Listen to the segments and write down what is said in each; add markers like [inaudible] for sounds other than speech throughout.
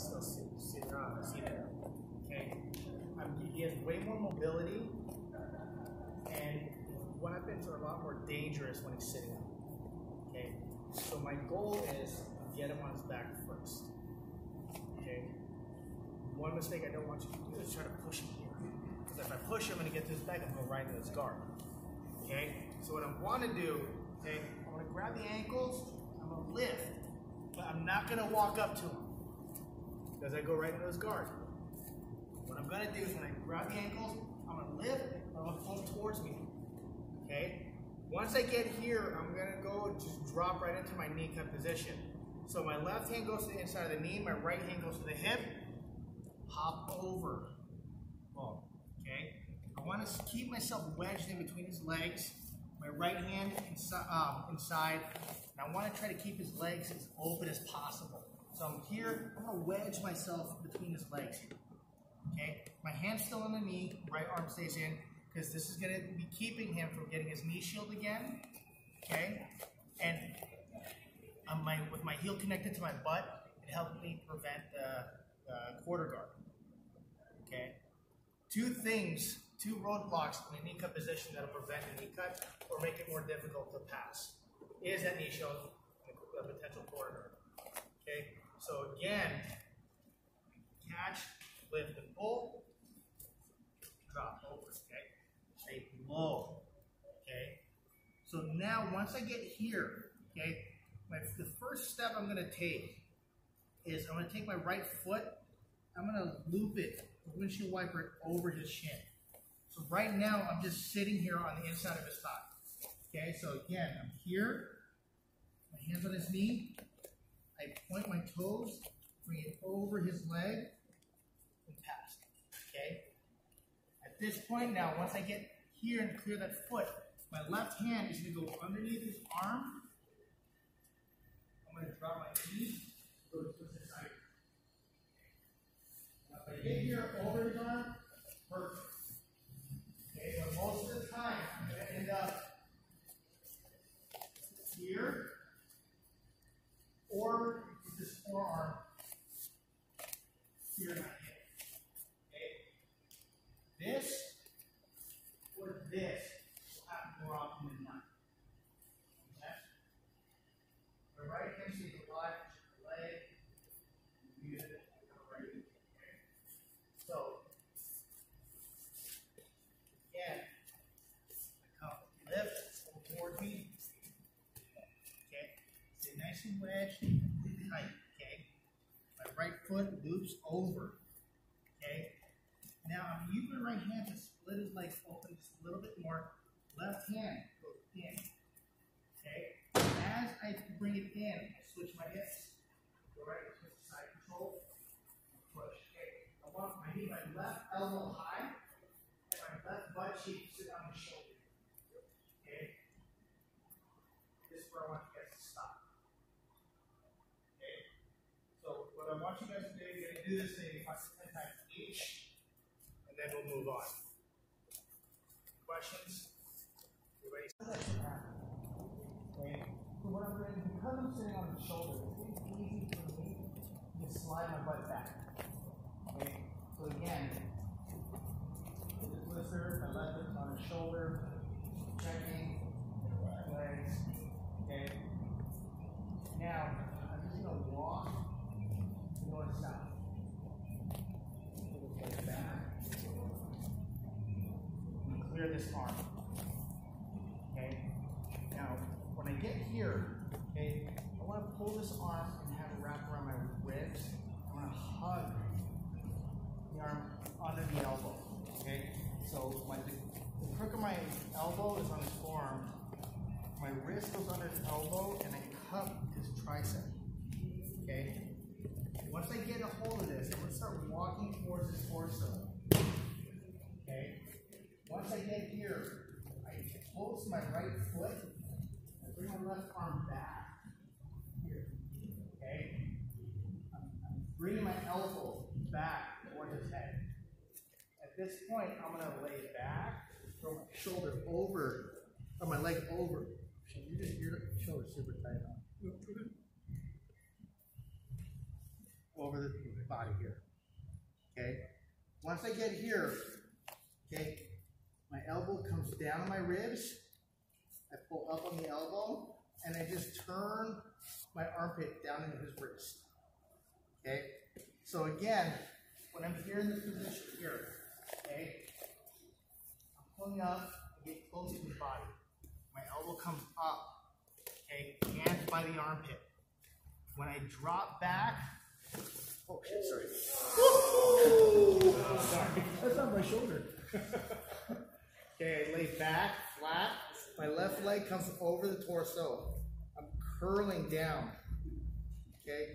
still. Okay. He has way more mobility, and weapons are a lot more dangerous when he's sitting up. Okay. So my goal is get him on his back first. Okay. One mistake I don't want you to do is try to push him here. Because if I push him and he gets to get to his back, I'm going right into his guard. Okay? So what I want to do, okay, I'm going to grab the ankles, I'm going to lift, but I'm not going to walk up to him. Because I go right into his guard. What I'm going to do is when I grab the ankles, I'm going to lift, I'm going to pull towards me. Okay? Once I get here, I'm going to go just drop right into my knee cut position. So my left hand goes to the inside of the knee, my right hand goes to the hip, hop over. Boom. Okay? I want to keep myself wedged in between his legs, my right hand inside, um, inside and I want to try to keep his legs as open as possible. So I'm here, I'm to wedge myself between his legs. Okay? My hand's still on the knee, right arm stays in, because this is to be keeping him from getting his knee shield again. Okay? And my, with my heel connected to my butt, it helped me prevent the uh, quarter guard. Okay? Two things, two roadblocks in a knee cut position that'll prevent a knee cut or make it more difficult to pass is that knee shield and a potential quarter guard. Okay? So again, catch, lift and pull, drop over, okay? Stay low, okay? So now once I get here, okay, my, the first step I'm gonna take is I'm gonna take my right foot, I'm gonna loop it, the windshield wiper over his shin. So right now I'm just sitting here on the inside of his thigh. Okay, so again, I'm here, my hands on his knee, I point my toes, bring it over his leg, and pass. Okay? At this point now, once I get here and clear that foot, my left hand is going to go underneath his arm. I'm going to drop my knee, go to the side. If I get here over his arm, perfect. Okay, but most of the time, I'm going to end up here or with this forearm here in my hip. Okay? This or this will happen more often than not. Okay? My right hand stays alive, push the leg, use it, right. Okay? So, again, I come lift, pull toward me. Okay? Nice and tight. Okay? My right foot loops over. Okay? Now I'm using my right hand to split his legs open just a little bit more. Left hand goes in. Okay? As I bring it in, I switch my hips. Go right, switch side control, push. Okay? I want my knee, my left elbow high, and my left butt cheek sit on the shoulder. Okay? This is where I want you guys to stop. Okay? So what I want you guys to do, this five to ten times each, and then we'll move on. Questions? You? Okay. So what I'm doing, because I'm sitting on the shoulder, it's easy for me to slide my butt back. Okay. So again, the twister, my left foot on the shoulder, checking, legs. Okay. Now, I'm just gonna walk north south. Like this arm. Okay. Now, when I get here, okay, I want to pull this arm and have it wrap around my ribs. I want to hug the arm under the elbow. Okay. So my the, crook of my elbow is on his forearm. My wrist goes under his elbow, and I cup his tricep. Okay. Once I get a hold of this, I'm gonna start walking towards his torso. Once I get here, I close my right foot. I bring my left arm back. Here. Okay. I'm, I'm bringing my elbow back towards his head. At this point, I'm gonna lay back, throw my shoulder over, or my leg over. You just, your super tight on. over the body here. Okay? Once I get here, okay, my elbow comes down my ribs. I pull up on the elbow, and I just turn my armpit down into his wrist. Okay? So again, when I'm here in this position here, okay, I'm pulling up, I get close to his body. My elbow comes up, okay, hands by the armpit. When I drop back, oh shit, sorry. [laughs] sorry, that's on my shoulder. [laughs] okay, I lay back, flat. My left leg comes over the torso. I'm curling down. Okay,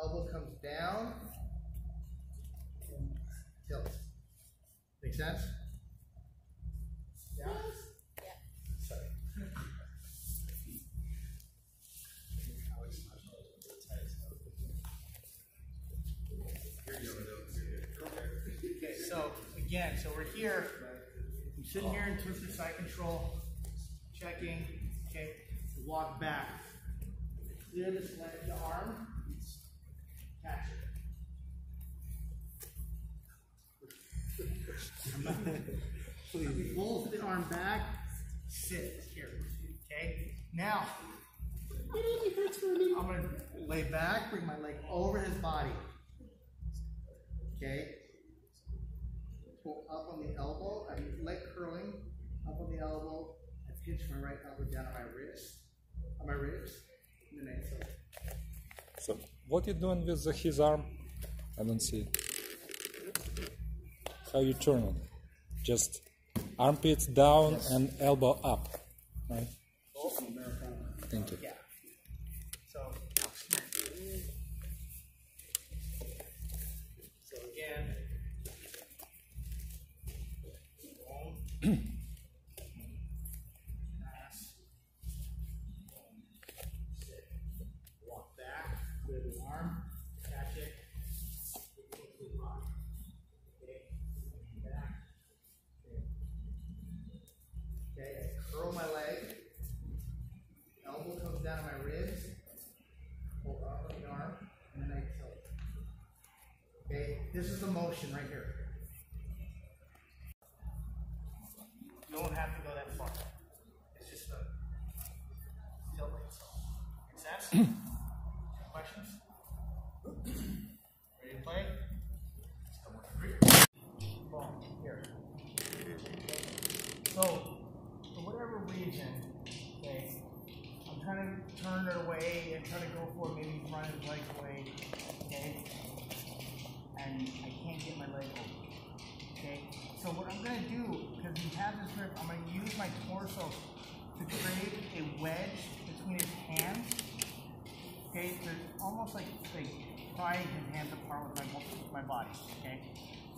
elbow comes down and tilt. Make sense? Yeah? Yeah. Sorry. Okay, so again, so we're here. Sitting here in twisted side control, checking. Okay, walk back. Clear this leg, the arm. Catch it. Please. Fold the arm back. Sit here. Okay. Now, I'm gonna lay back, bring my leg over his body. Okay. Pull up on the elbow. I'm leg curling up on the elbow. I pinch my right elbow down on my wrist, on my ribs, and then. So what you doing with the, his arm? I don't see. How you turn it? Just armpits down and elbow up, right? Thank you. Yeah. This is the motion right here. You don't have to go that far. It's just a tilt itself. Make sense? [clears throat] Questions? Ready to play? Let's go with three. Boom. Here. So, for whatever reason, okay, I'm trying to turn it away and try to go for maybe run his leg away, okay, and I can't get my leg over, okay. So what I'm gonna do, because he has this grip, I'm gonna use my torso to create a wedge between his hands, okay. So it's almost like like prying his hands apart with my with my body, okay.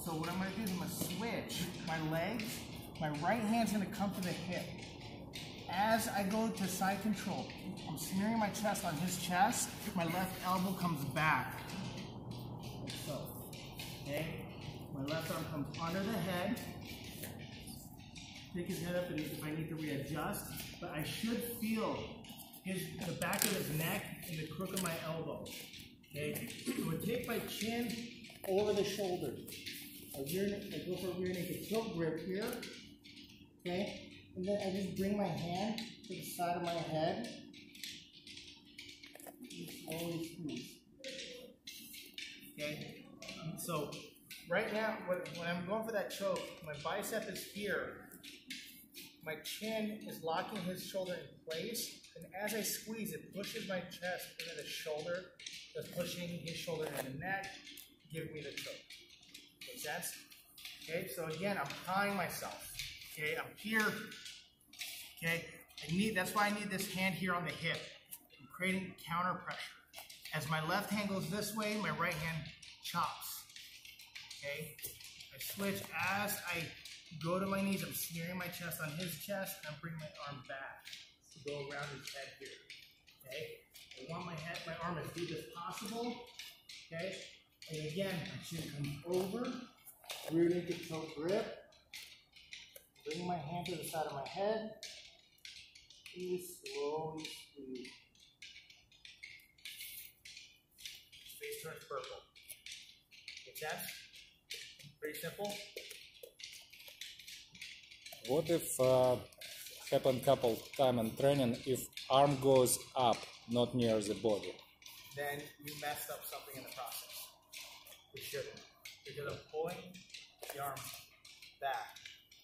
So what I'm gonna do is I'm gonna switch my legs. My right hand's gonna come to the hip. As I go to side control, I'm smearing my chest on his chest. My left elbow comes back. Okay? My left arm comes under the head. Pick his head up if I need to readjust. But I should feel his the back of his neck and the crook of my elbow. Okay? I'm gonna take my chin over the shoulder. I, rear, I go for a rear naked tilt grip here. Okay? And then I just bring my hand to the side of my head. Squeeze. Okay? So, right now, when, when I'm going for that choke, my bicep is here. My chin is locking his shoulder in place. And as I squeeze, it pushes my chest into the shoulder. That's pushing his shoulder into the neck, giving me the choke. Make sense? Okay, so again, I'm tying myself. Okay, I'm here. Okay, I need that's why I need this hand here on the hip. I'm creating counter pressure. As my left hand goes this way, my right hand chops. Okay, I switch as I go to my knees. I'm smearing my chest on his chest, and I'm bringing my arm back to go around his head here. Okay, I want my head, my arm as deep as possible. Okay, and again, my chin comes over, rear naked toe grip. Bring my hand to the side of my head. Please slowly squeeze. Face turns purple. Make sense? Pretty simple. What if uh, happen couple time in training if arm goes up, not near the body? Then you messed up something in the process. You shouldn't. Because I'm pulling the arm back.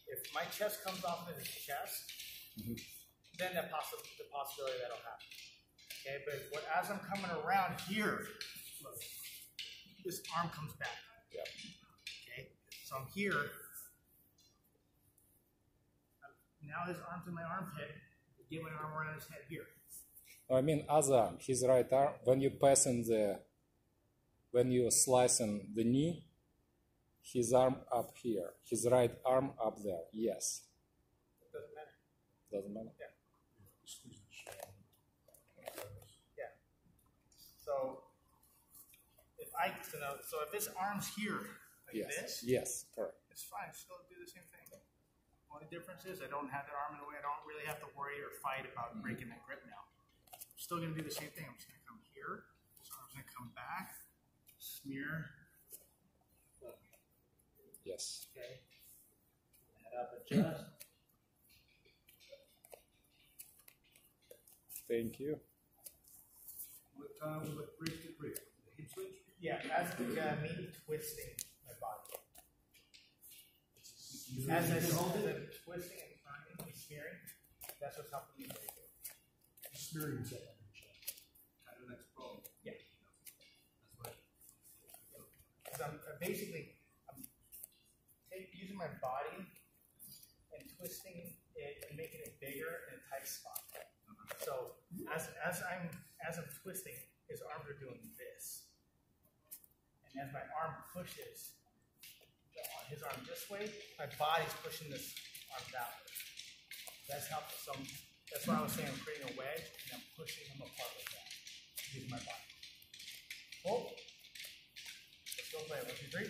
If my chest comes off of his chest, then that possi- the possibility that'll happen. Okay, but what, as I'm coming around here, look, this arm comes back. Yeah. Okay, so I'm here. Now his arm's in my armpit. Get my arm around his head here. I mean other arm, his right arm. When you pass in the, when you slicing the knee, his arm up here, his right arm up there. Yes, Doesn't matter. doesn't matter. Yeah. Yeah. So if I so, now, so if this arm's here like Yes, this, yes, correct. it's fine. Still do the same thing. Only difference is I don't have that arm in the way. I don't really have to worry or fight about breaking that grip now. I'm still gonna do the same thing. I'm just gonna come here. This arm's gonna come back, smear. Yes. Okay. Head up and chest. Thank you. What time was it to bridge? The hip switch? Yeah, as the uh, me twisting. As I as I'm twisting and turning and smearing, that's what's helping me break it. Smearing set on your. Kind of next problem. Yeah. That's what. Because I'm I'm basically I'm take, using my body and twisting it and making it bigger in a tight spot. Uh-huh. So as as I'm as I'm twisting, his arms are doing this, and as my arm pushes the- his arm this way, my body's pushing this arm that way. That's how some. That's why I was saying I'm creating a wedge and I'm pushing him apart like that using my body. Oh. Let's go play. One, two, three.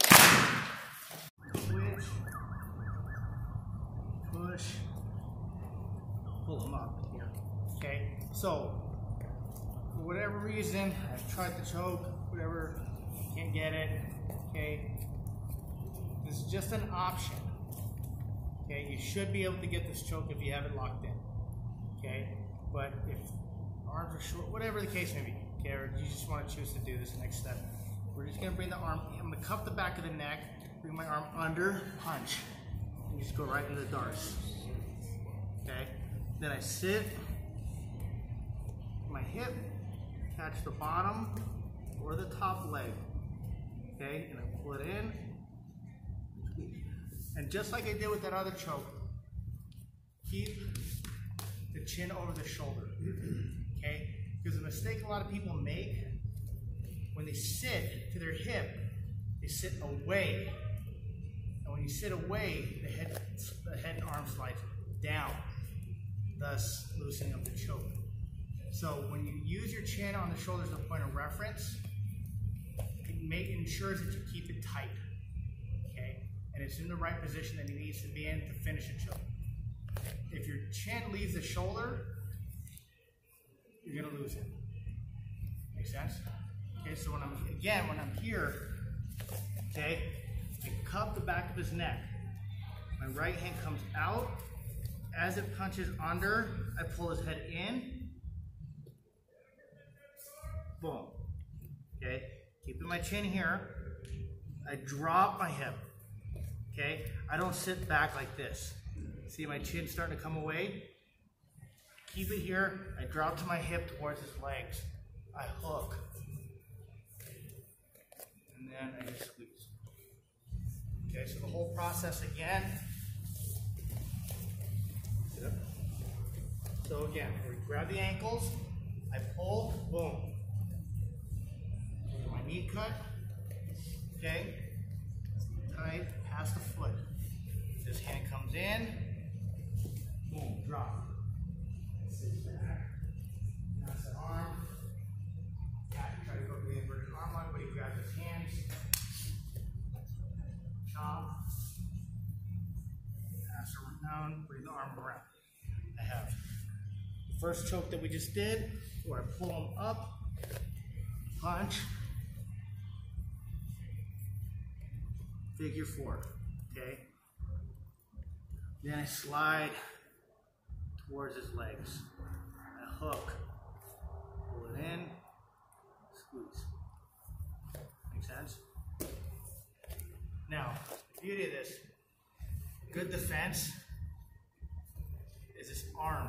Push. Pull them up here. Okay. So, for whatever reason, I've tried to choke, whatever, can't get it. Okay. This is just an option. Okay. You should be able to get this choke if you have it locked in. Okay. But if arms are short, whatever the case may be, okay, or you just want to choose to do this next step, we're just gonna bring the arm, I'm gonna cup the back of the neck, bring my arm under, punch, and just go right into the D'Arce. Okay, then I sit, my hip, catch the bottom or the top leg, okay, and I pull it in, and just like I did with that other choke, keep the chin over the shoulder. Okay? Because the mistake a lot of people make when they sit to their hip, they sit away. And when you sit away, the head, the head and arm slides down, thus loosening up the choke. So when you use your chin on the shoulder as a point of reference, it make, ensures that you keep it tight. And it's in the right position that he needs to be in to finish a choke if your chin leaves the shoulder, you're gonna lose it. Make sense? Okay, so when I'm again when I'm here, okay, I cup the back of his neck. My right hand comes out. As it punches under, I pull his head in. Boom. Okay, keeping my chin here. I drop my hip. Okay, I don't sit back like this. See my chin starting to come away? Keep it here. I drop to my hip towards his legs. I hook. And then I just squeeze. Okay, so the whole process again. So again, we grab the ankles, I pull, boom. My knee cut. Okay. Tight, past the foot. This hand comes in, boom, drop. Sits back. That's the arm. Yeah, try to go the inverted arm lock, but he grabs his hands. Chop. Pass down, bring the arm around. I have the first choke that we just did, where I pull him up, punch, figure four. Okay. Then I slide towards his legs. I hook, pull it in, squeeze. Make sense? Now, the beauty of this, good defense is this arm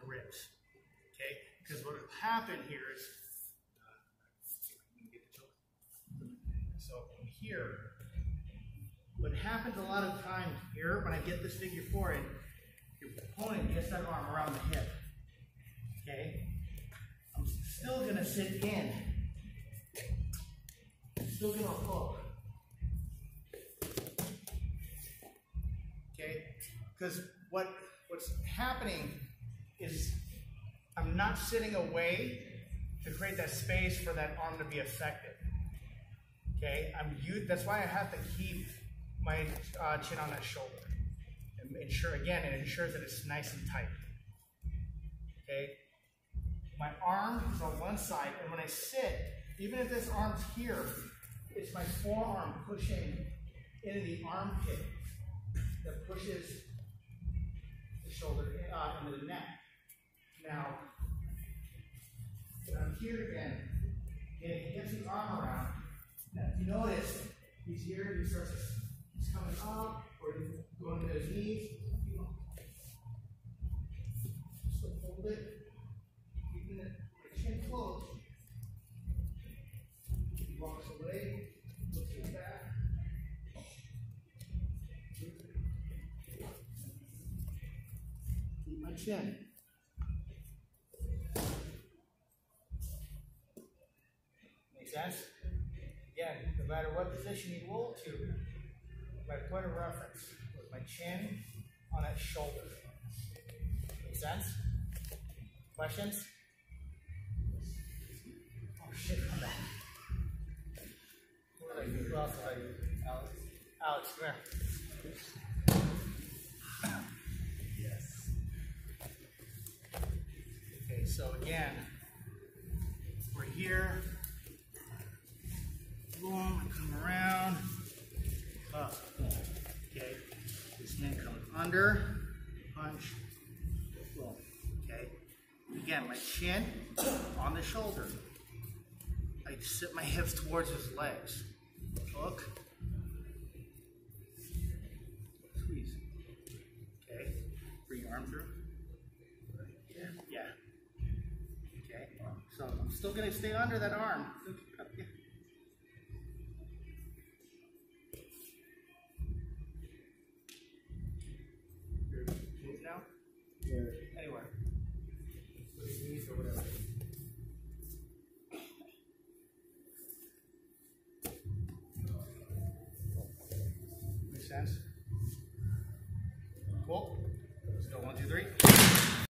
the ribs. Okay? Because what will happen here is, uh, so from here, what happens a lot of times here when I get this figure four in, your opponent gets that arm around the hip. Okay? I'm still gonna sit in. Still gonna hook. Okay? Because what what's happening is I'm not sitting away to create that space for that arm to be effective. Okay, I'm you. That's why I have to keep my uh, chin on that shoulder and ensure again it ensures that it's nice and tight. Okay, my arm is on one side, and when I sit, even if this arm's here, it's my forearm pushing into the armpit that pushes the shoulder uh, into the neck. Now, when I'm here again, and he gets his arm around, now if you notice, he's here, he starts, he's coming up, or he's going to his knees. Just hold it, keeping it my chin close. He walks away, looks his back. Keep my chin. Make sense? Again, no matter what position you roll to, my point of reference with my chin on that shoulder. Make sense? Questions? Oh shit, come back. Who else are you? Alex? Alex, come here. Yes. Okay, so again, we're here. Boom, come around. Up. Okay. come under. Punch. Boom. Okay. Again, my chin on the shoulder. I sit my [laughs] hips towards his legs. Hook. Squeeze. Okay. Bring your arm through. Yeah. Yeah. Okay. So I'm still gonna stay under that arm.